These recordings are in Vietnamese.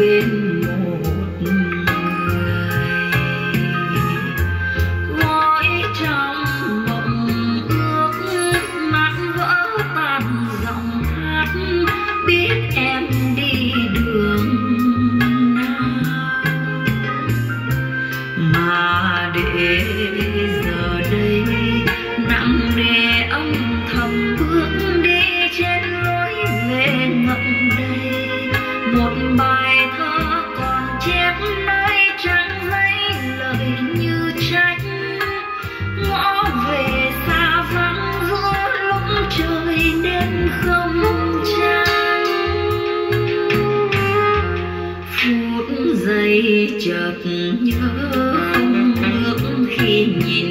bên Nhìn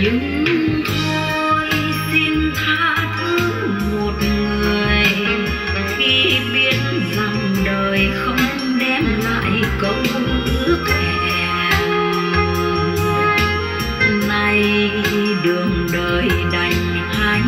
nhưng thôi xin tha thứ một người. Khi biết rằng đời không đem lại câu ước hẹn, nay đường đời đành hai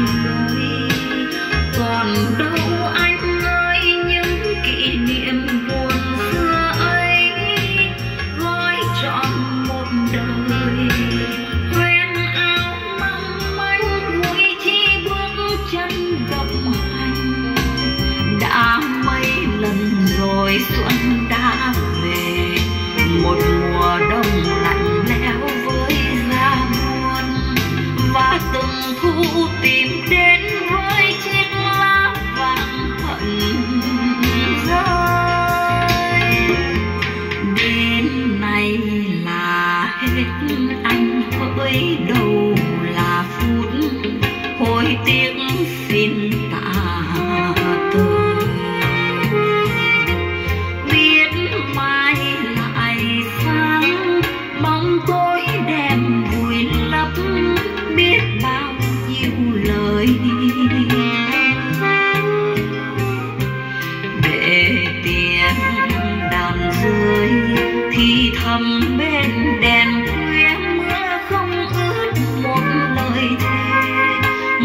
anh với đầu.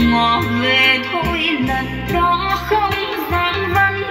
ngọt về thôi lần đó không dám văn